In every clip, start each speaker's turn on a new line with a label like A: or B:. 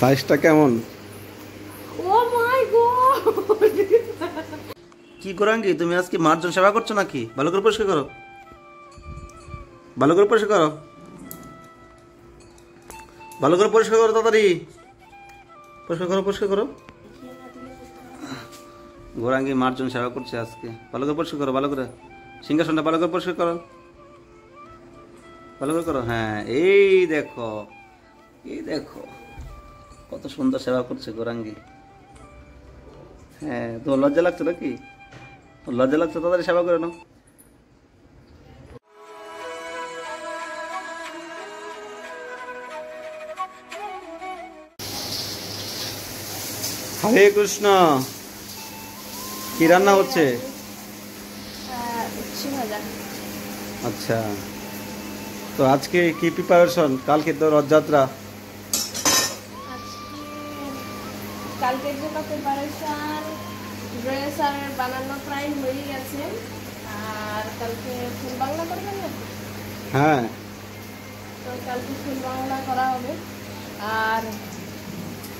A: সাইজটা কেমন?
B: Oh my god!
A: কি করাঙ্গি তুমি আজকে মার্জন সেবা করছ নাকি? ভালো করে পরিষ্কার করো। ভালো করে পরিষ্কার করো। ভালো করে পরিষ্কার করো তাড়াতাড়ি। পরিষ্কার করো পরিষ্কার করো। গোরাঙ্গি মার্জন সেবা করছে আজকে। ভালো করে পরিষ্কার করো ভালো করে। সিংহাসনটা ভালো করে পরিষ্কার করো। ভালো করে করো হ্যাঁ এই দেখো এই দেখো। কত সুন্দর সেবা করছে গোরাঙ্গি। হ্যাঁ তোমার লজ্জা লাগছে নাকি? লজ্জা লাগছে, তাড়াতাড়ি সেবা করে নাও। হরে কৃষ্ণ, কি রান্না হচ্ছে? আচ্ছা তো আজকে কি প্রিপারেশন কালকে তো রথযাত্রা।
B: কালকের জন্য প্রিপারেশন ড্রেস আর বানানো প্রায় হয়ে গেছে। আর কালকে ফুল বাংলা করবেন না
A: হ্যাঁ।
B: তো কালকে ফুল বাংলা করা হবে। আর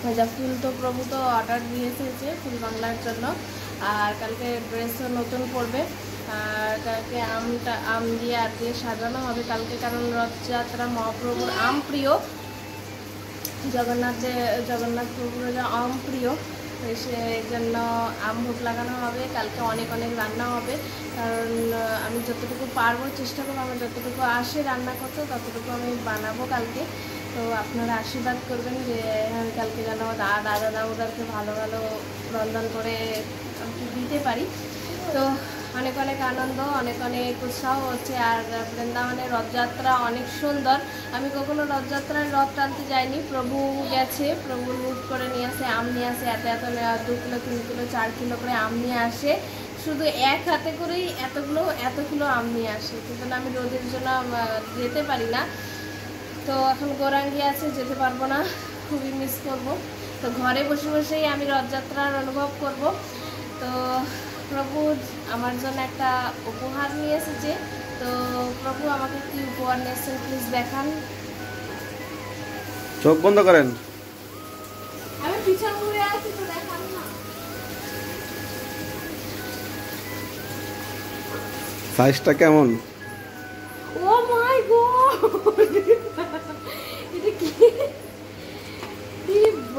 B: ভাজা ফুল তো প্রভু তো অর্ডার দিয়ে এসেছে ফুল বাংলার জন্য। আর কালকে ড্রেসও নতুন পড়বে আর কালকে আমটা আম দিয়ে আর দিয়ে সাজানো হবে কালকে কারণ রথযাত্রা মহাপ্রভুর আম প্রিয়। জগন্নাথ যে জগন্নাথ যে আম প্রিয় সেই জন্য আম ভোগ লাগানো হবে, কালকে অনেক অনেক রান্না হবে। কারণ আমি যতটুকু পারব, চেষ্টা করব, আমার যতটুকু আসে রান্না করতে, ততটুকু আমি বানাবো কালকে। তো আপনারা আশীর্বাদ করবেন যে আমি কালকে যেন দা- দাদা দামোদারকে ভালো ভালো রন্ধন করে আমি দিতে পারি। তো অনেক অনেক আনন্দ, অনেক অনেক উৎসাহ হচ্ছে। আর বৃন্দাবনের রথযাত্রা অনেক সুন্দর। আমি কখনো রথযাত্রায় রথ টানতে যাইনি। প্রভু গেছে, প্রভু লুট করে নিয়ে আসে, আম নিয়ে আসে। এত এত দু কিলো, তিন কিলো, চার কিলো করে আম নিয়ে আসে। শুধু এক হাতে করেই এতগুলো এতগুলো আম নিয়ে আসে। কিন্তু আমি রোদের জন্য যেতে পারি না। তো এখন গোরাঙ্গি আছে, যেতে পারব না। খুবই মিস করব। তো ঘরে বসে বসেই আমি রথযাত্রার অনুভব করব। প্রভু আমার জন্য একটা উপহার নিয়ে এসেছে তো প্রভু আমাকে কি উপহার নিয়ে এসেছেন প্লিজ দেখান।
A: চোখ বন্ধ করেন।
B: আমি পিছন ঘুরে আছি তো দেখান না।
A: সাইজটা কেমন?
B: ও মাই গড এটা কি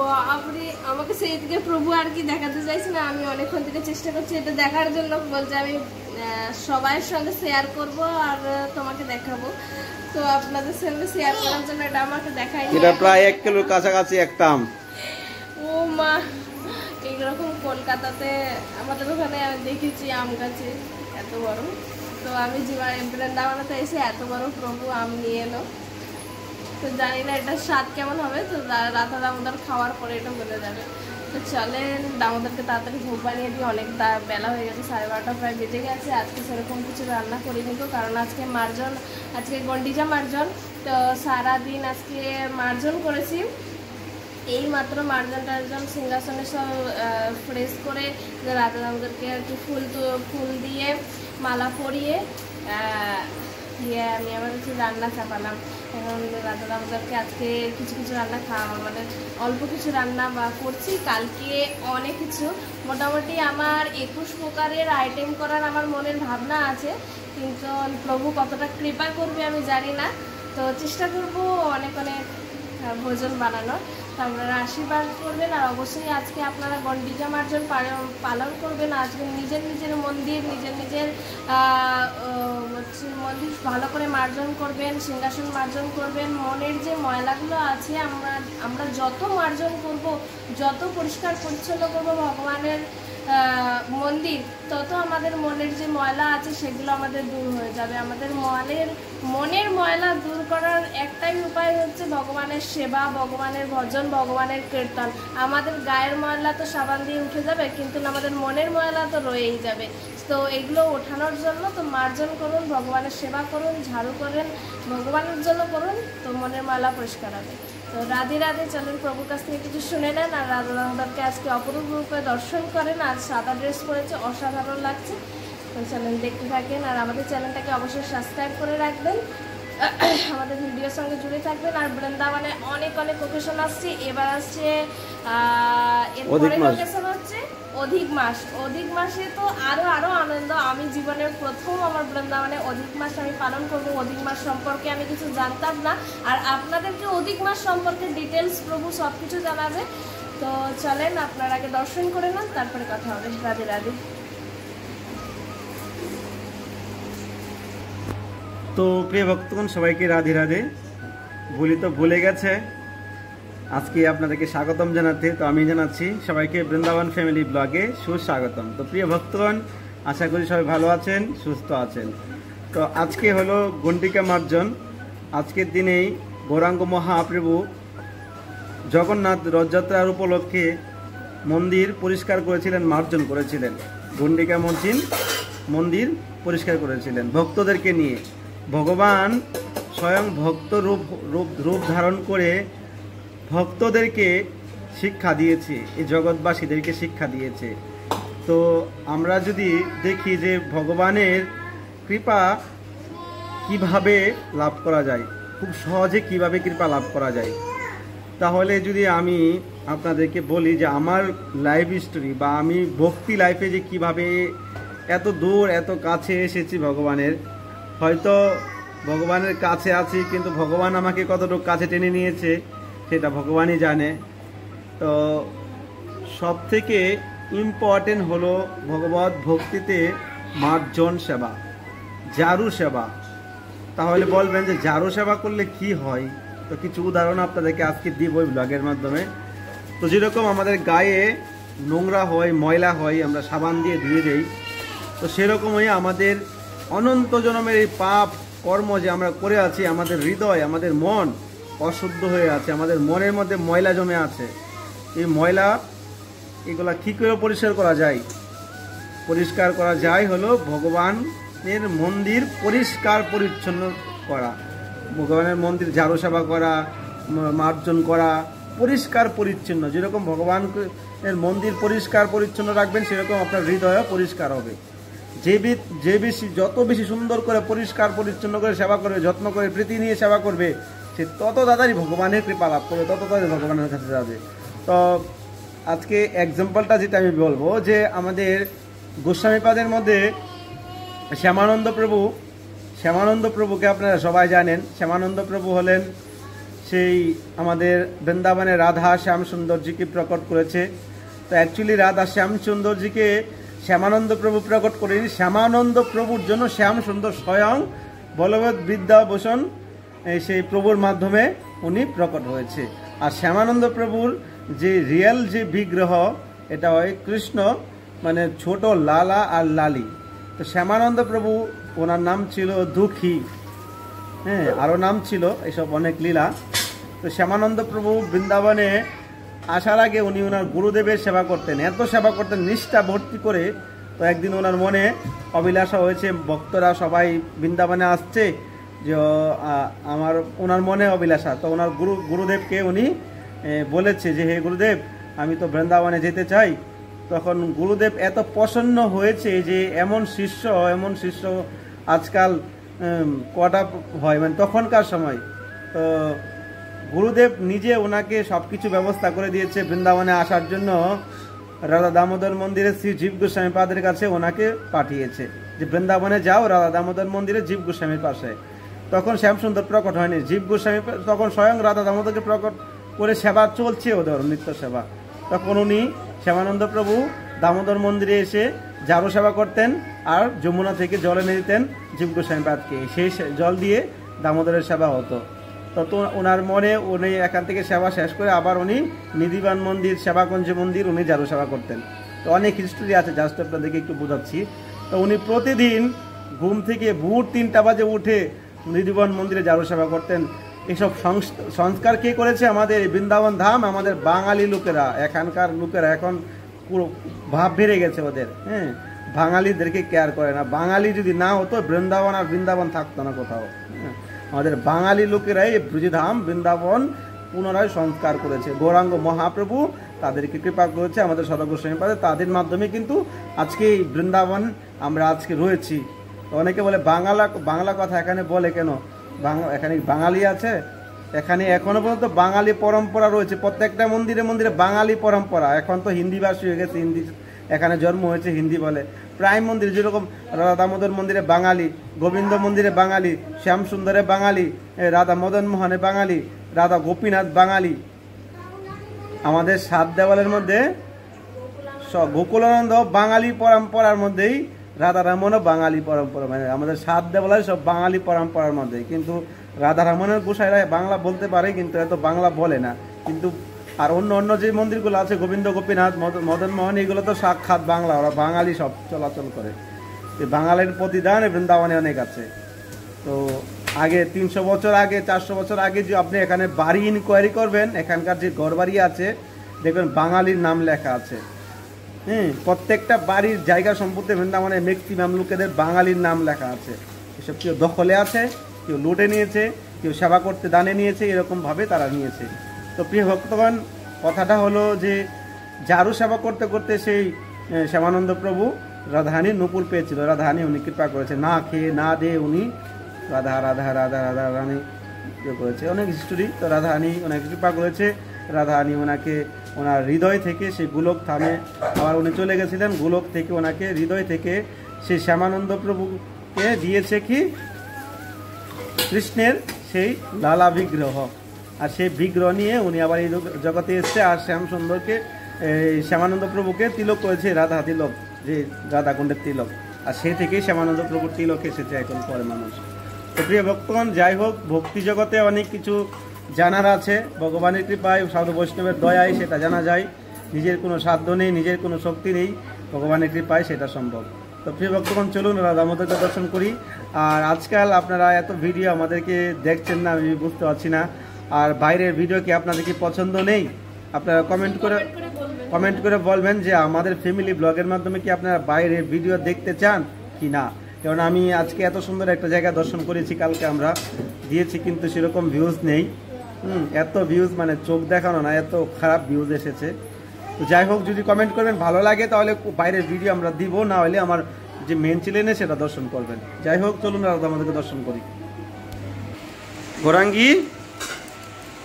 B: বাপরে আমাকে সেই দিকে প্রভু আর কি দেখাতে চাইছে না আমি অনেকক্ষণ থেকে চেষ্টা করছি এটা দেখার জন্য। বলছে আমি সবাইয়ের সঙ্গে শেয়ার করব আর তোমাকে দেখাবো। তো আপনাদের সঙ্গে শেয়ার করার জন্য এটা আমাকে দেখাই
A: এটা প্রায় এক কিলোর কাছাকাছি একটা আম।
B: ও মা এইরকম কলকাতাতে আমাদের ওখানে আমি দেখেছি আম গাছে এত বড়। তো আমি জীবনে বৃন্দাবনাতে এসে এত বড় প্রভু আম নিয়ে এলো। তো জানি না এটার স্বাদ কেমন হবে, তো রাধা দামোদর খাওয়ার পরে এটা বলে যাবে। তো চলেন, দামোদরকে তাড়াতাড়ি ভোগ বানিয়ে দিই অনেক বেলা হয়ে গেছে, সাড়ে বারোটা প্রায় বেজে গেছে, আজকে সেরকম কিছু রান্না করিনি তো, কারণ আজকে মার্জন, আজকে গন্ডিজা মার্জন, তো সারাদিন আজকে মার্জন করেছি। এই মাত্র মার্জন টার্জন সিংহাসনে সব ফ্রেশ করে রাধা দামোদরকে আর কি ফুল ফুল দিয়ে মালা পরিয়ে দিয়ে আমি আমার কিছু রান্না চাপালাম। এখন রাধা দামোদরকে আজকে কিছু কিছু রান্না খাওয়া মানে অল্প কিছু রান্না বা করছি। কালকে অনেক কিছু। মোটামুটি আমার একুশ প্রকারের আইটেম করার আমার মনের ভাবনা আছে। কিন্তু প্রভু কতটা কৃপা করবে আমি জানি না। তো চেষ্টা করব অনেক অনেক ভোজন বানানোর। তো আপনারা আশীর্বাদ করবেন আর অবশ্যই আজকে আপনারা গন্ডিজা মার্জন পালন- করবেন। আজকে নিজের নিজের মন্দির, নিজের নিজের মন্দির ভালো করে মার্জন করবেন, সিংহাসন মার্জন করবেন। মনের যে ময়লাগুলো আছে, আমরা আমরা যত মার্জন করব, যত পরিষ্কার পরিচ্ছন্ন করব, ভগবানের মন্দির তত আমাদের মনের যে ময়লা আছে সেগুলো আমাদের দূর হয়ে যাবে। আমাদের মনের মনের ময়লা দূর করার একটাই উপায় হচ্ছে ভগবানের সেবা, ভগবানের ভজন, ভগবানের কীর্তন। আমাদের গায়ের ময়লা তো সাবান দিয়ে উঠে যাবে, কিন্তু আমাদের মনের ময়লা তো রয়েই যাবে। তো এগুলো ওঠানোর জন্য তো মার্জন করুন, ভগবানের সেবা করুন, ঝাড়ু করেন, ভগবানের জন্য করুন, তো মনের ময়লা পরিষ্কার হবে। তো রাধে রাধে, চলেন প্রভুর কাছ থেকে কিছু শুনে নেন। আর রাধা দামোদরকে আজকে অপরূপ রূপে দর্শন করেন। আর সাদা ড্রেস পরেছে, অসাধারণ লাগছে। তো চলেন দেখতে থাকেন। আর আমাদের চ্যানেলটাকে অবশ্যই সাবস্ক্রাইব করে রাখবেন। আমাদের ভিডিওর সঙ্গে জুড়ে থাকবেন আর বৃন্দাবনে অনেক অনেক লোকেশন আসছে। এবার আসছে এরপরে
A: অধিক মাস।
B: লোকেশন হচ্ছে অধিক মাস। অধিক মাসে তো আরও আরও আনন্দ। আমি জীবনের প্রথম আমার বৃন্দাবনে অধিক মাস আমি পালন করব। অধিক মাস সম্পর্কে আমি কিছু জানতাম না। আর আপনাদেরকে অধিক মাস সম্পর্কে ডিটেলস প্রভু সব কিছু জানাবে। তো চলেন আপনার আগে দর্শন করে নেন তারপরে কথা হবে। রাধে রাধে।
A: তো প্রিয় ভক্তগণ, সবাইকে রাধে রাধে। ভুলি তো ভুলে গেছে। আজকে আপনাদেরকে স্বাগতম জানাতে, তো আমি জানাচ্ছি সবাইকে বৃন্দাবন ফ্যামিলি ব্লগে সুস্বাগতম। তো প্রিয় ভক্তগণ, আশা করি সবাই ভালো আছেন, সুস্থ আছেন। তো আজকে হলো গণ্ডিকা মার্জন। আজকের দিনেই গৌরাঙ্গ মহাপ্রভু জগন্নাথ রথযাত্রার উপলক্ষে মন্দির পরিষ্কার করেছিলেন, মার্জন করেছিলেন। গণ্ডিকা মসজিদ মন্দির পরিষ্কার করেছিলেন ভক্তদেরকে নিয়ে। ভগবান স্বয়ং ভক্ত রূপ রূপ রূপ ধারণ করে ভক্তদেরকে শিক্ষা দিয়েছে, এই জগৎবাসীদেরকে শিক্ষা দিয়েছে। তো আমরা যদি দেখি যে ভগবানের কৃপা কীভাবে লাভ করা যায়, খুব সহজে কীভাবে কৃপা লাভ করা যায়, তাহলে যদি আমি আপনাদেরকে বলি যে আমার লাইফ স্টোরি বা আমি ভক্তি লাইফে যে কীভাবে এত দূর, এত কাছে এসেছি ভগবানের হয়তো ভগবানের কাছে আছি, কিন্তু ভগবান আমাকে কতটুকু কাছে টেনে নিয়েছে সেটা ভগবানই জানে। তো সব থেকে ইম্পর্টেন্ট হলো ভগবত ভক্তিতে মার্জন সেবা জারু সেবা। তাহলে বলবেন যে জারু সেবা করলে কি হয়? তো কিছু উদাহরণ আপনাদেরকে আজকে দিব ওই ব্লগের মাধ্যমে। তো যেরকম আমাদের গায়ে নোংরা হয়, ময়লা হয়, আমরা সাবান দিয়ে ধুয়ে দেই, তো সেরকমই আমাদের অনন্ত জনমের এই পাপ কর্ম যে আমরা করে আছি, আমাদের হৃদয়, আমাদের মন অশুদ্ধ হয়ে আছে, আমাদের মনের মধ্যে ময়লা জমে আছে। এই ময়লা এগুলা কী করে পরিষ্কার করা যায়? পরিষ্কার করা যায় হলো ভগবানের মন্দির পরিষ্কার পরিচ্ছন্ন করা, ভগবানের মন্দির ঝাড়ু সেবা করা মার্জন করা, পরিষ্কার পরিচ্ছন্ন। যেরকম ভগবানের মন্দির পরিষ্কার পরিচ্ছন্ন রাখবেন, সেরকম আপনার হৃদয়ও পরিষ্কার হবে। যে যে বেশি, যত বেশি সুন্দর করে, পরিষ্কার, পরিচ্ছন্ন করে সেবা করবে, যত্ন করে, প্রীতি নিয়ে সেবা করবে, সে তত তাড়াতাড়ি ভগবানের কৃপা লাভ করবে, তত তাড়াতাড়ি ভগবানের কাছে যাবে। তো আজকে এক্সাম্পলটা যেটা আমি বলব, যে আমাদের গোস্বামীপাদের মধ্যে শ্যামানন্দ প্রভু, শ্যামানন্দ প্রভুকে আপনারা সবাই জানেন। শ্যামানন্দ প্রভু হলেন সেই আমাদের বৃন্দাবনে রাধা শ্যাম সুন্দরজিকে প্রকট করেছে। তো অ্যাকচুয়ালি রাধা শ্যাম সুন্দরজিকে শ্যামানন্দ প্রভু প্রকট করেনি। শ্যামানন্দ প্রভুর জন্য শ্যাম সুন্দর স্বয়ং বলবৎ বিদ্যাভূষণ সেই প্রভুর মাধ্যমে উনি প্রকট হয়েছে। আর শ্যামানন্দ প্রভুর যে রিয়েল যে বিগ্রহ, এটা হয় কৃষ্ণ মানে ছোট লালা আর লালি। তো শ্যামানন্দ প্রভু, ওনার নাম ছিল দুঃখী। হ্যাঁ আরও নাম ছিল, এসব অনেক লীলা। তো শ্যামানন্দ প্রভু বৃন্দাবনে আসার আগে উনি ওনার গুরুদেবের সেবা করতেন, এত সেবা করতেন, নিষ্ঠা ভর্তি করে তো একদিন ওনার মনে অভিলাষা হয়েছে, ভক্তরা সবাই বৃন্দাবনে আসছে, যে আমার, ওনার মনে অভিলাষা, তো ওনার গুরু, গুরুদেবকে উনি বলেছে যে, হে গুরুদেব, আমি তো বৃন্দাবনে যেতে চাই। তখন গুরুদেব এত প্রসন্ন হয়েছে যে, এমন শিষ্য এমন শিষ্য আজকাল কটা হয় মানে তখনকার সময়, তো গুরুদেব নিজে ওনাকে সব কিছু ব্যবস্থা করে দিয়েছে বৃন্দাবনে আসার জন্য। রাধা দামোদর মন্দিরে শ্রী জীব গোস্বামী পাদের কাছে ওনাকে পাঠিয়েছে। যে বৃন্দাবনে যাও, রাধা দামোদর মন্দিরে জীব গোস্বামীর পাশে। তখন শ্যামসুন্দর প্রকট হয়নি। জীব গোস্বামী তখন স্বয়ং রাধা দামোদরকে প্রকট করে সেবা চলছে ওদের নিত্য সেবা। তখন উনি শ্যামানন্দ প্রভু দামোদর মন্দিরে এসে জারু সেবা করতেন আর যমুনা থেকে জল এনে দিতেন জীব গোস্বামী পাদকে। সেই জল দিয়ে দামোদরের সেবা হতো। তত ওনার মনে উনি এখান থেকে সেবা শেষ করে আবার উনি নিধিবান মন্দির, সেবাকুঞ্জ মন্দির উনি জারু সেবা করতেন। তো অনেক হিস্টোরি আছে জাস্ট আপনাদেরকে একটু বোঝাচ্ছি। তো উনি প্রতিদিন ঘুম থেকে ভোর তিনটা বাজে উঠে নিধিবন মন্দিরে জারু সেবা করতেন। এসব সংস- সংস্কার কে করেছে আমাদের বৃন্দাবন ধাম? আমাদের বাঙালি লোকেরা, এখানকার লোকেরা এখন পুরো ভাব বেড়ে গেছে ওদের হ্যাঁ? বাঙালিদেরকে কেয়ার করে না। বাঙালি যদি না হতো, বৃন্দাবন আর বৃন্দাবন থাকতো না কোথাও। আমাদের বাঙালি লোকেরাই এই ব্রজধাম বৃন্দাবন পুনরায় সংস্কার করেছে। গৌরাঙ্গ মহাপ্রভু তাদেরকে কৃপা করেছে, আমাদের সদগোস্বামী পাদে, তাদের মাধ্যমে কিন্তু আজকে এই বৃন্দাবন আমরা আজকে রয়েছি। অনেকে বলে বাংলা বাংলা কথা এখানে বলে কেন? এখানে বাঙালি আছে? এখানে এখনও পর্যন্ত বাঙালি পরম্পরা রয়েছে। প্রত্যেকটা মন্দিরে মন্দিরে বাঙালি পরম্পরা। এখন তো হিন্দিভাষী হয়ে গেছে, হিন্দি এখানে জন্ম হয়েছে, হিন্দি বলে। প্রায় মন্দির যেরকম রাধা দামোদর মন্দিরে বাঙালি, গোবিন্দ মন্দিরে বাঙালি শ্যাম সুন্দরে বাঙালি রাধা মদন মোহনে বাঙালি, রাধা গোপীনাথ বাঙালি। আমাদের সাত দেওয়ালের মধ্যে গোকুলানন্দ বাঙালি পরম্পরার মধ্যেই রাধারামনও বাঙালি পরম্পরা। মানে আমাদের সাত দেবলায় সব বাঙালি পরম্পরার মধ্যে কিন্তু রাধারামনের গোসাইরা বাংলা বলতে পারে, কিন্তু এত বাংলা বলে না। কিন্তু আর অন্য অন্য যে মন্দিরগুলো আছে, গোবিন্দ, গোপীনাথ মদন মোহন, এগুলো তো সাক্ষাৎ বাংলা, ওরা বাঙালি সব চলাচল করে। এই বাঙালির প্রতিদান বৃন্দাবনে অনেক আছে। তো আগে তিনশো বছর আগে, চারশো বছর আগে যে আপনি এখানে বাড়ি ইনকোয়ারি করবেন, এখানকার যে ঘর বাড়ি আছে, দেখবেন বাঙালির নাম লেখা আছে। হ্যাঁ প্রত্যেকটা বাড়ির জায়গা সম্পত্তি বৃন্দাবনে ম্যাক্সিমাম লোকেদের বাঙালির নাম লেখা আছে। এসব কেউ দখলে আছে, কেউ লুটে নিয়েছে, কেউ সেবা করতে দানে নিয়েছে, এরকমভাবে তারা নিয়েছে। তো প্রিয় ভক্তগণ, কথাটা হলো যে জারু সেবা করতে করতে সেই শ্যামানন্দ প্রভু রাধাহানির নুপুর পেয়েছিল। রাধাহানি উনি কৃপা করেছে। না খেয়ে, না দিয়ে উনি রাধা রাধা রাধা রাধা, রানী ইয়ে করেছে। অনেক হিস্টোরি তো রাধাহানি ওনাকে কৃপা করেছে। রাধাহানি ওনাকে ওনার হৃদয় থেকে সেই গোলক থামে আবার উনি চলে গেছিলেন। গোলক থেকে ওনাকে হৃদয় থেকে সেই শ্যামানন্দ প্রভুকে দিয়েছে কি? কৃষ্ণের সেই লালা বিগ্রহ আর সেই বিগ্রহ নিয়ে উনি আবার এই জগতে এসছে। আর শ্যাম সুন্দরকে শ্যামানন্দ প্রভুকে তিলক করেছে রাধা তিলক, যে রাধা কুণ্ডের তিলক। আর সেই থেকেই শ্যামানন্দ প্রভুর তিলক এসেছে এখন পরে মানুষ। তো প্রিয় ভক্তগণ, যাই হোক, ভক্তি জগতে অনেক কিছু জানার আছে। ভগবানের কৃপায় সাধু বৈষ্ণবের দয়ায় সেটা জানা যায়। নিজের কোনো সাধ্য নেই, নিজের কোনো শক্তি নেই। ভগবানের কৃপায় সেটা সম্ভব। তো প্রিয় ভক্তগণ, চলুন দামোদরকে দর্শন করি। আর আজকাল আপনারা এত ভিডিও আমাদেরকে দেখছেন না, আমি বুঝতে পারছি না। আর বাইরের ভিডিও কি আপনাদের কি পছন্দ নেই? আপনারা কমেন্ট করে
B: কমেন্ট করে বলবেন।
A: যে আমাদের ফ্যামিলি ব্লগের মাধ্যমে কি আপনারা বাইরের ভিডিও দেখতে চান কি না? কারণ আমি আজকে এত সুন্দর একটা জায়গা দর্শন করেছি কালকে আমরা দিয়েছি কিন্তু সেরকম ভিউজ নেই। হুম এত ভিউজ মানে চোখ দেখানো না এত খারাপ ভিউজ এসেছে। তো যাই হোক যদি কমেন্ট করবেন ভালো লাগে তাহলে বাইরের ভিডিও আমরা দিব না হলে আমার যে মেন চ্যানেলে সেটা দর্শন করবেন। যাই হোক চলুন আমাদেরকে দর্শন করি। গোরাঙ্গি?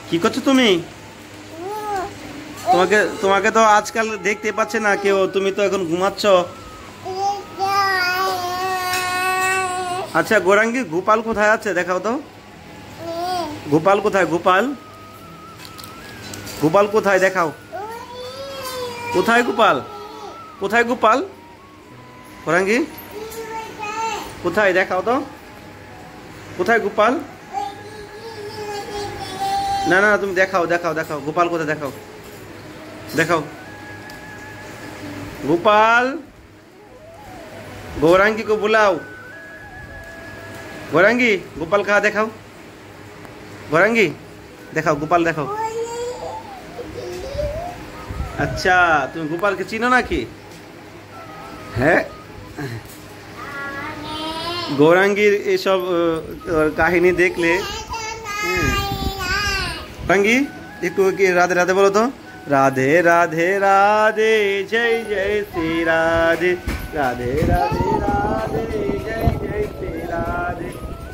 A: কি করছ তুমি? তোমাকে তোমাকে তো আজকাল দেখতে পাচ্ছে না কেউ, তুমি তো এখন ঘুমাচ্ছ। আচ্ছা গোরাঙ্গি, গোপাল কোথায় আছে? দেখাও তো। গোপাল কোথায়? গোপাল? গোপাল কোথায়? দেখাও। কোথায় গোপাল? কোথায় গোপাল? গোরাঙ্গি? কোথায়? দেখাও তো। কোথায় গোপাল? না না তুমি দেখাও দেখাও দেখাও গোপাল কোথায় দেখাও দেখাও গোপাল गौरांगी को बुलाओ गौरांगी गोपाल कहाँ देखाओ गौरांगी देखाओ गोपाल देखाओ আচ্ছা তুমি গোপালকে চিনো নাকি হ্যাঁ গৌরাঙ্গীর এসব আহ, কাহিনী দেখলে হুম। গৌরাঙ্গী একটু কি রাধে রাধে বলো তো রাধে রাধে রাধে জয় জয় শ্রী রাধে রাধে রাধে রাধে জয় জয় শ্রী রাধে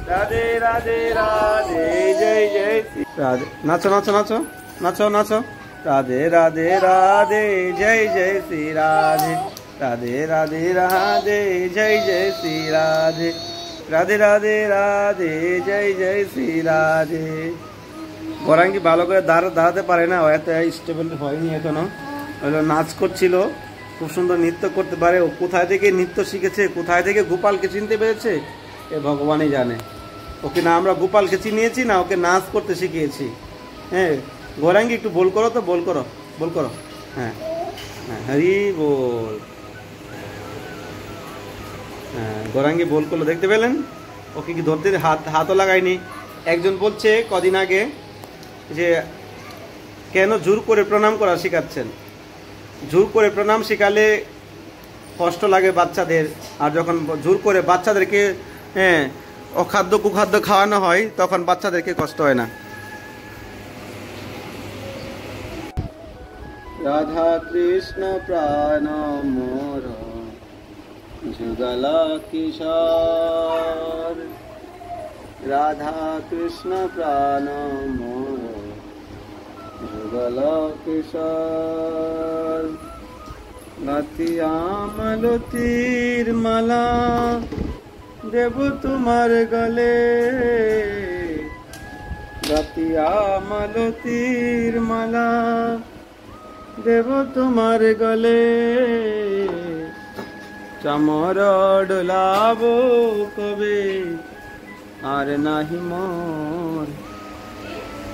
A: রাধে রাধে রাধে জয় জয় শ্রী রাধে নাচো নাচো নাচো নাচো নাচো রাধে রাধে রাধে জয় জয় শ্রী রাধে রাধে রাধে রাধে জয় জয় শ্রী রাধে রাধে রাধে রাধে জয় জয় শ্রী রাধে গরাঙ্গি ভালো করে দাঁড়া দাঁড়াতে পারে না? এত স্টেবল হয়নি এখনও। নাচ করছিল, খুব সুন্দর নৃত্য করতে পারে। ও কোথায় থেকে নৃত্য শিখেছে? কোথায় থেকে গোপালকে চিনতে পেরেছে? এ ভগবানই জানে। ওকে না আমরা গোপালকে চিনিয়েছি, না ওকে নাচ করতে শিখিয়েছি। হ্যাঁ গৌরাঙ্গি একটু বল করো তো, বল করো বল করো। হ্যাঁ হ্যাঁ হরি বল। হ্যাঁ গৌরাঙ্গি বল করল, দেখতে পেলেন? ওকে কি ধরতে, হাত, হাতও লাগায়নি? একজন বলছে, কদিন আগে যে কেন জোর করে প্রণাম করা শেখাচ্ছেন? জোর করে প্রণাম শেখালে কষ্ট লাগে বাচ্চাদের, আর যখন জোর করে বাচ্চাদেরকে হ্যাঁ অখাদ্য কুখাদ্য খাওয়ানো হয়, তখন বাচ্চাদেরকে কষ্ট হয় না। রাধা কৃষ্ণ প্রাণ মোর, যুগলা কিশোর। রাধা কৃষ্ণ প্রাণ মোর যুগল কিশোর নাতি আমলতির মালা, দেব তোমার গলে। রাতি আমলতির মালা, দেব তোমার গলে। চামর ডোলাব কবে, আর নাহি মোর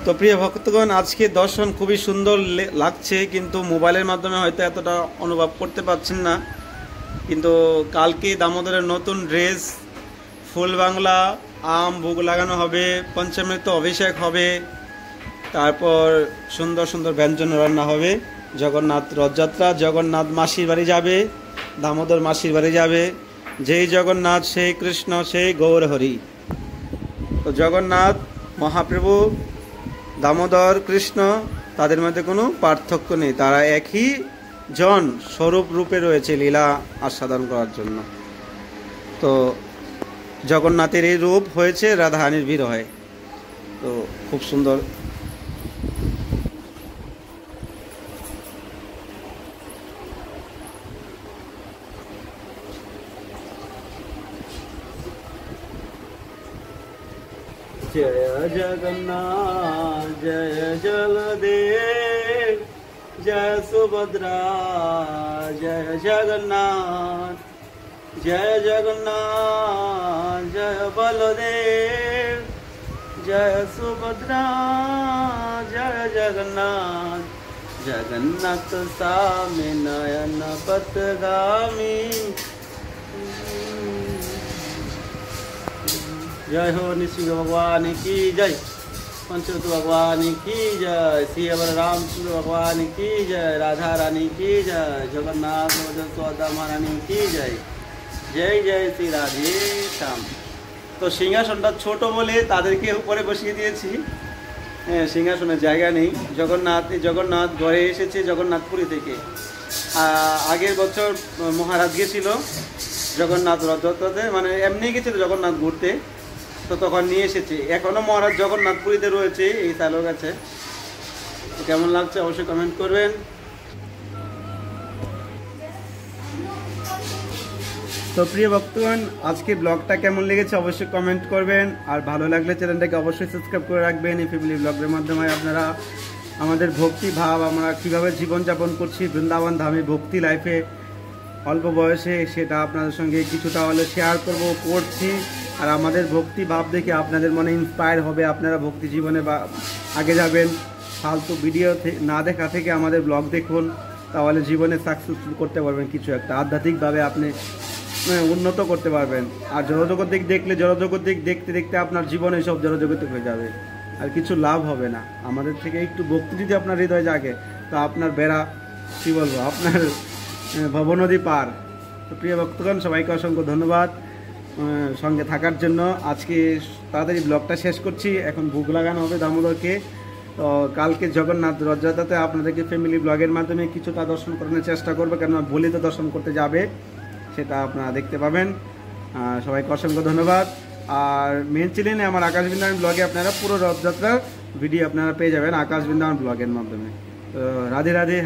A: তো প্রিয় ভক্তগণ, আজকে দর্শন খুবই সুন্দর লাগছে, কিন্তু মোবাইলের মাধ্যমে হয়তো এতটা অনুভব করতে পারছেন না। কিন্তু কালকে দামোদরের নতুন ড্রেস, ফুল বাংলা, আম, ভোগ লাগানো হবে, পঞ্চমৃত অভিষেক হবে, তারপর সুন্দর সুন্দর ব্যঞ্জন রান্না হবে, জগন্নাথ রথযাত্রা, জগন্নাথ মাসির বাড়ি যাবে, দামোদর মাসির বাড়ি যাবে, যেই জগন্নাথ, সেই কৃষ্ণ, সেই গৌর হরি তো জগন্নাথ, মহাপ্রভু দামোদর কৃষ্ণ, তাদের মধ্যে কোনো পার্থক্য নেই। তারা একই জন স্বরূপ রূপে রয়েছে লীলা আস্বাদন করার জন্য। তো জগন্নাথের এই রূপ হয়েছে রাধাহানির হয় তো খুব সুন্দর জয় জগন্নাথ জয় জলদেব জয় সুভদ্রা জয় জগন্নাথ জয় জগন্নাথ জয় বলদেব জয় সুভদ্রা জয় জগন্নাথ জগন্নাথ স্বামী নয়ন পথগামী জয় হো নৃসিংহ ভগবান কি জয়। পঞ্চত ভগবান কি জয়। শ্রী আবার রামচন্দ্র ভগবান কি জয়। রাধা রানী কি জয়। জগন্নাথ সদামা রানী কি জয়। জয় জয় শ্রী রাধে শ্যাম। তো সিংহাসনটা ছোট বলে তাদেরকে উপরে বসিয়ে দিয়েছি। হ্যাঁ সিংহাসনের জায়গা নেই। জগন্নাথ জগন্নাথ ঘরে এসেছে জগন্নাথপুরী থেকে। আগের বছর মহারাজ ছিল জগন্নাথ রথযাত্রাতে। মানে এমনি গেছিল জগন্নাথ ঘুরতে। তো তখন নিয়ে এসেছে। এখনও মহারাজ জগন্নাথপুরীতে রয়েছে এই চালক আছে কেমন লাগছে অবশ্যই কমেন্ট করবেন। তো প্রিয় ভক্তগণ, আজকে ব্লগটা কেমন লেগেছে অবশ্যই কমেন্ট করবেন। আর ভালো লাগলে চ্যানেলটাকে অবশ্যই সাবস্ক্রাইব করে রাখবেন। এই ফ্যামিলি ব্লগের মাধ্যমে আপনারা আমাদের ভক্তি ভাব, আমরা কীভাবে জীবনযাপন করছি বৃন্দাবন ধামে ভক্তি লাইফে অল্প বয়সে, সেটা আপনাদের সঙ্গে কিছুটা হলে শেয়ার করব, করছি। আর আমাদের ভক্তি ভাব দেখে আপনাদের মনে ইন্সপায়ার হবে, আপনারা ভক্তি জীবনে বা আগে যাবেন। ফালতু ভিডিও না দেখা থেকে আমাদের ব্লগ দেখুন, তাহলে জীবনে সাকসেসফুল করতে পারবেন কিছু একটা। আধ্যাত্মিকভাবে আপনি উন্নত করতে পারবেন। আর জড়জগতিক দেখলে, জড়জগতিক দেখতে দেখতে আপনার জীবনে সব জড়জগতিক হয়ে যাবে। আর কিছু লাভ হবে না। আমাদের থেকে একটু ভক্তি যদি আপনার হৃদয় জাগে, তো আপনার বেড়া, কী বলব, আপনার ভবনদী পার। তো প্রিয় ভক্তগণ, সবাইকে অসংখ্য ধন্যবাদ। সঙ্গে থাকার জন্য আজকে তাড়াতাড়ি ব্লগটা শেষ করছি। এখন ভোগ লাগানো হবে দামোদরকে। তো কালকে জগন্নাথ রথযাত্রাতে আপনাদেরকে ফ্যামিলি ব্লগের মাধ্যমে কিছুটা দর্শন করানোর চেষ্টা করব, কেননা বলি তো দর্শন করতে যাবে, সেটা আপনারা দেখতে পাবেন। সবাইকে অসংখ্য ধন্যবাদ। আর মেন চ্যানেলে আমার আকাশ বৃন্দাবন ব্লগে আপনারা পুরো রথযাত্রার ভিডিও আপনারা পেয়ে যাবেন আকাশ বৃন্দাবন ব্লগের মাধ্যমে। তো রাধে রাধে